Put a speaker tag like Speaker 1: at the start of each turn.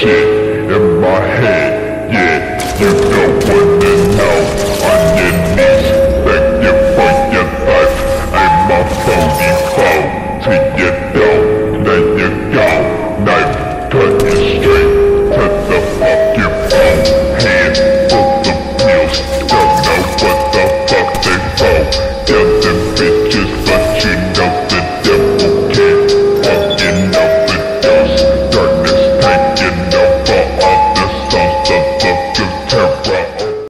Speaker 1: shit in my head.